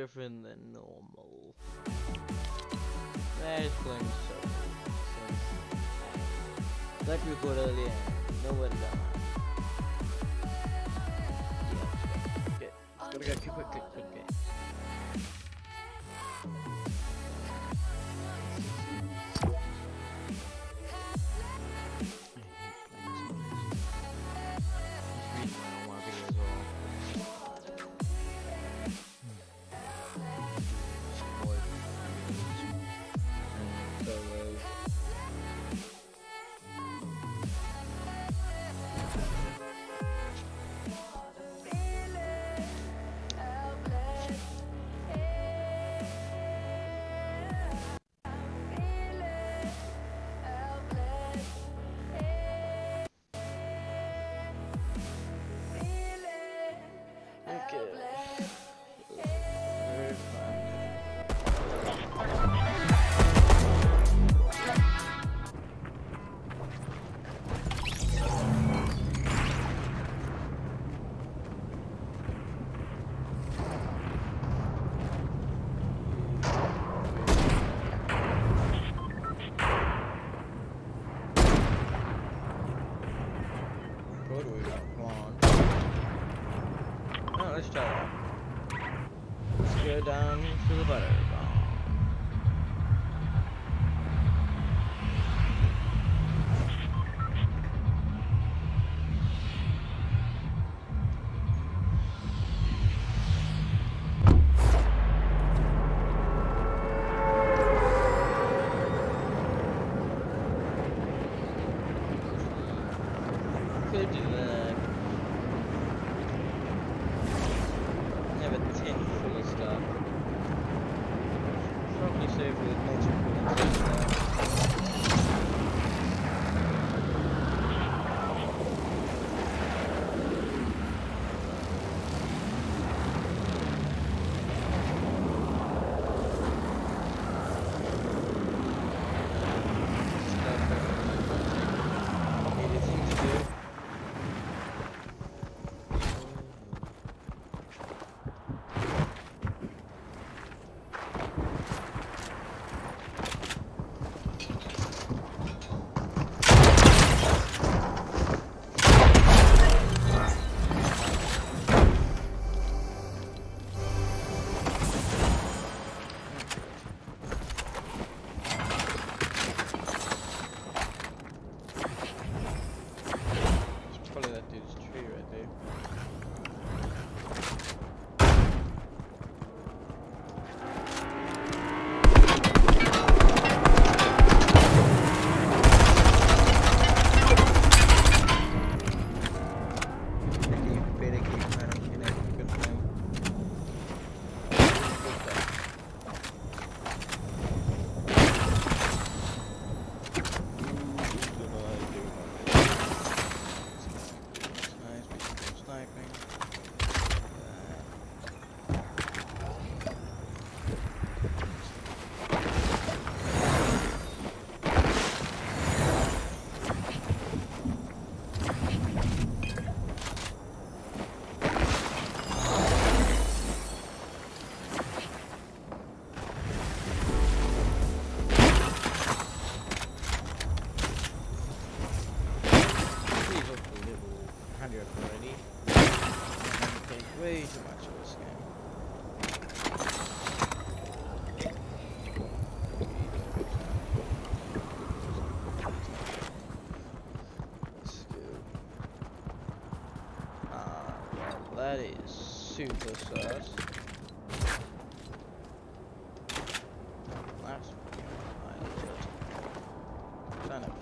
different than normal. That is going so. Like we got earlier, nowhere down. Yeah, okay. Gotta go quick, quick, quick, quick. Super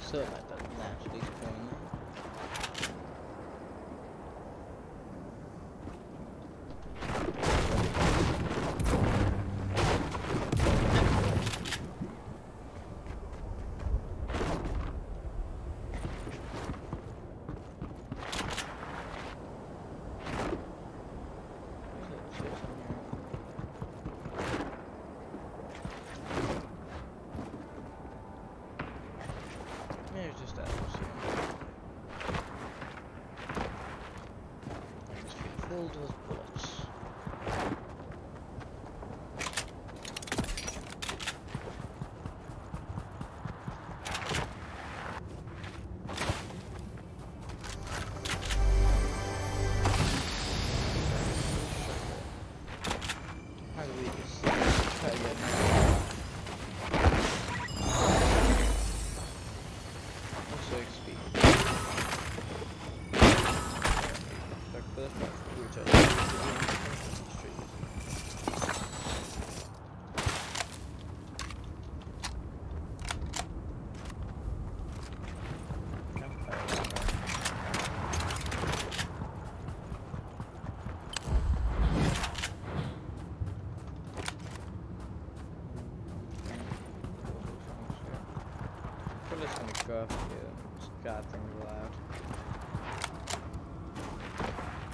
still at the match at this point.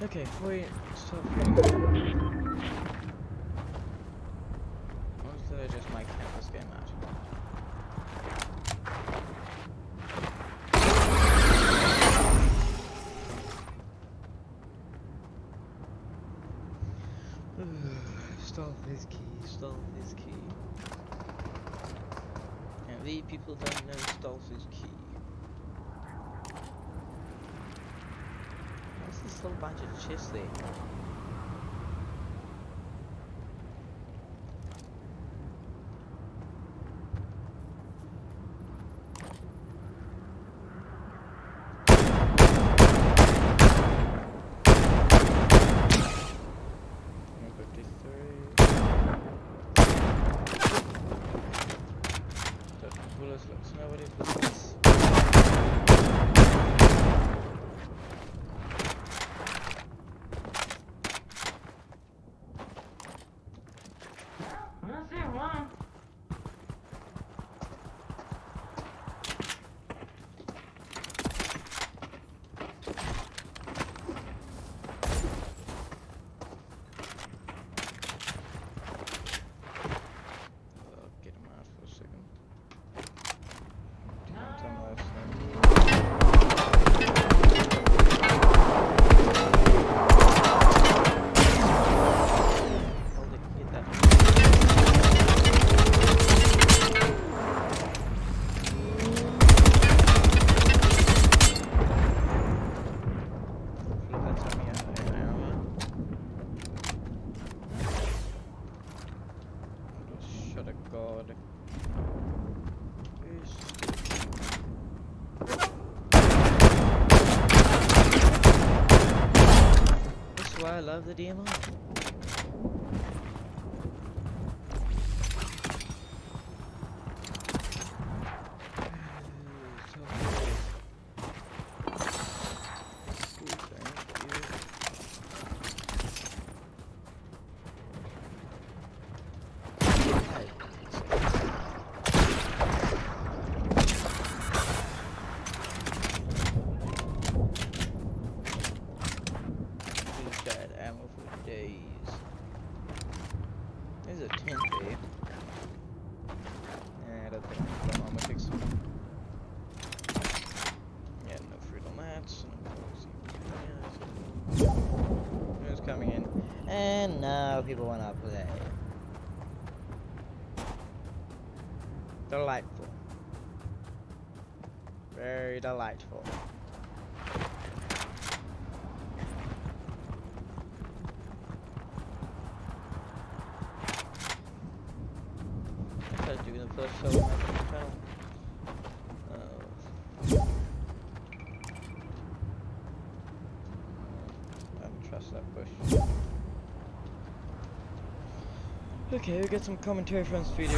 Okay, wait, so... Most did I just mic out this game out? stole is key, stole is key. And we people don't know stole is key. essa parte de Chester. know people want to play. Delightful. Very delightful. Okay, we get some commentary from this Speedy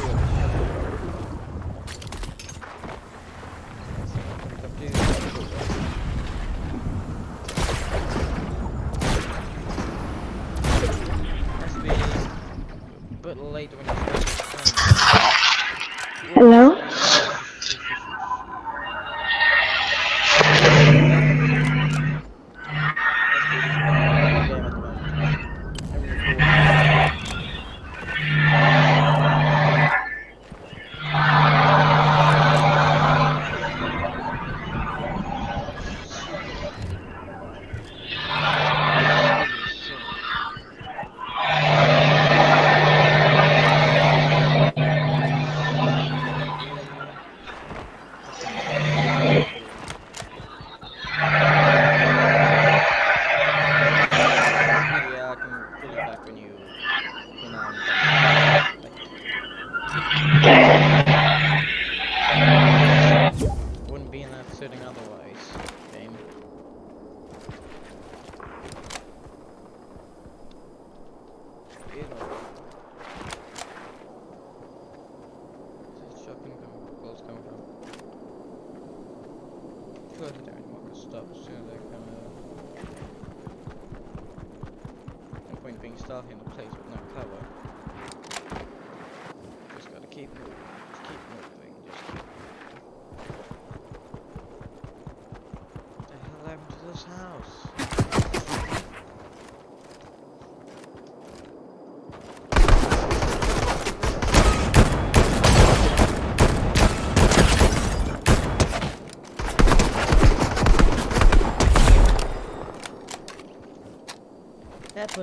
But late when it's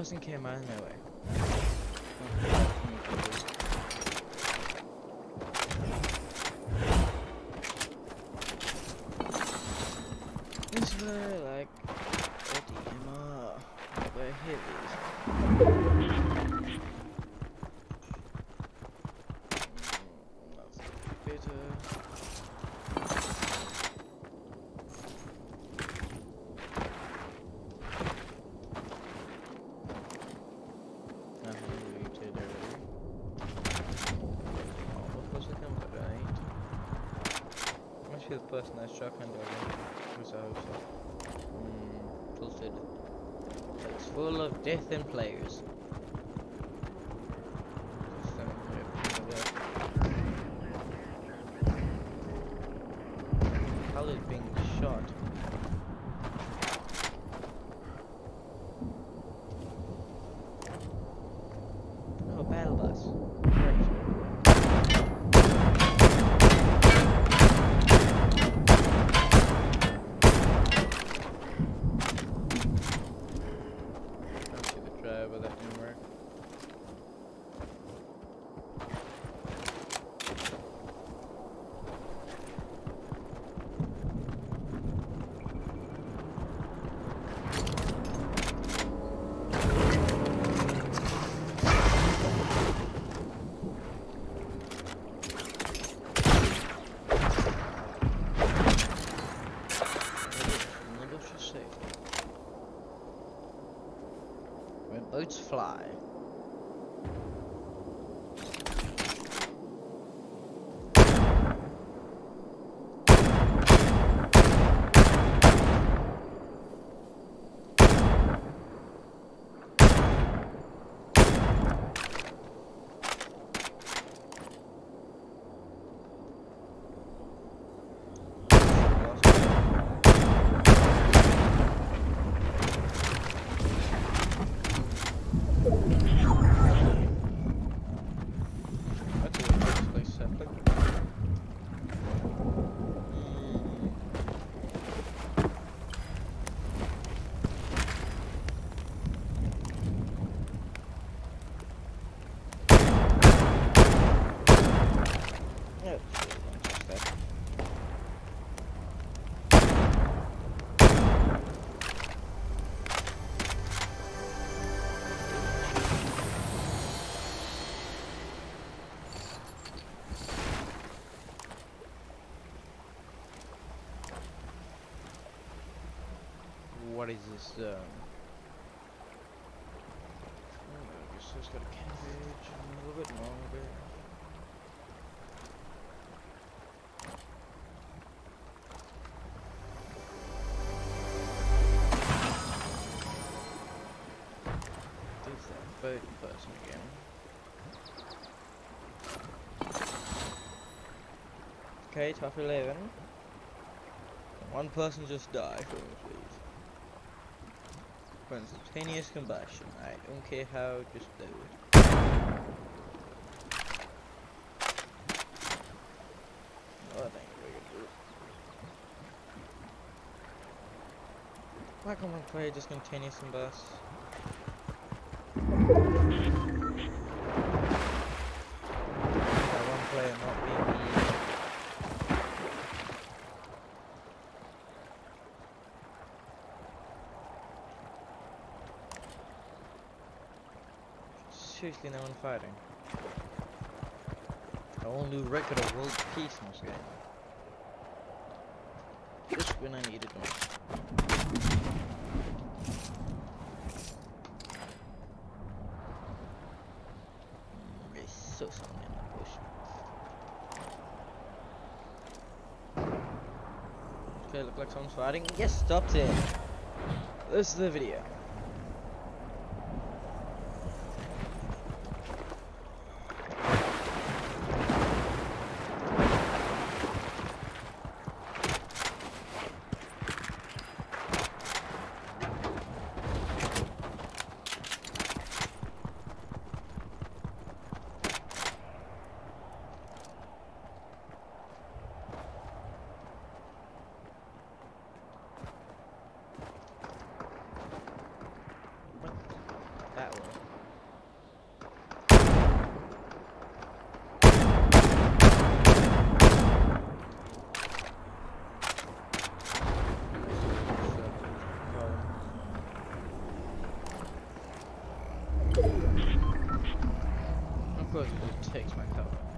person came out of nowhere. This way, like, heavy. That's better. Nothing really to do. Oh, what was it come to right? Must be the person that's shotgun again. Who's I hope so. Hmm, tilted. It's full of death and players. Is this um oh, guess it's got a cabbage a little bit longer. There's that boat person again. Okay, top 11. One person just died from it, please. For instantaneous combustion. I don't care how, just do it. Oh. Why can't we play just continuous combust? That one player not being me. Seriously, no one fighting. I whole new record of world peace in this game. Just when I needed one. Mm, There's so in the. Okay, look like someone's fighting. Yes, stopped it. This is the video. suppose it takes my cover.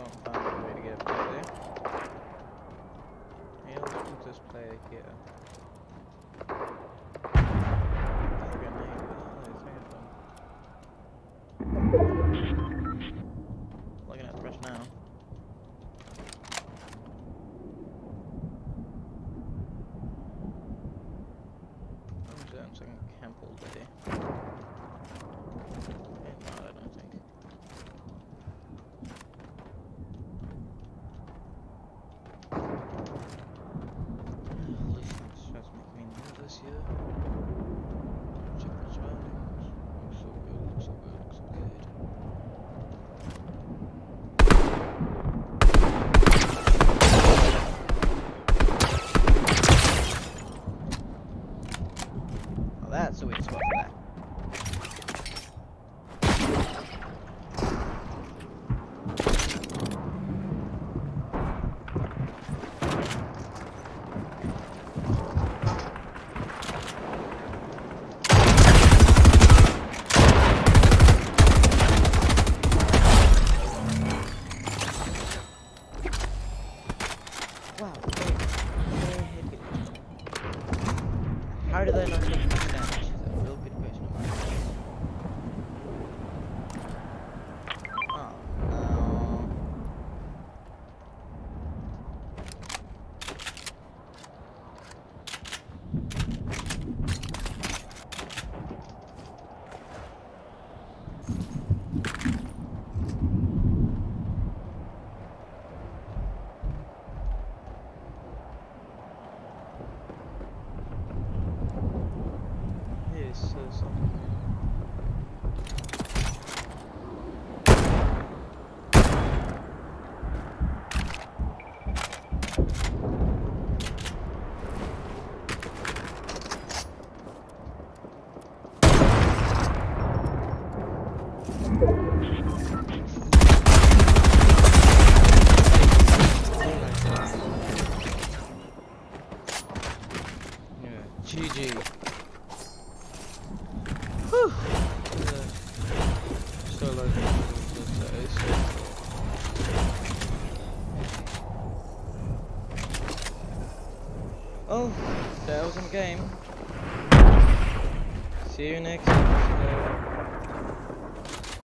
can't find a way to get up there. Hey, let's just play here.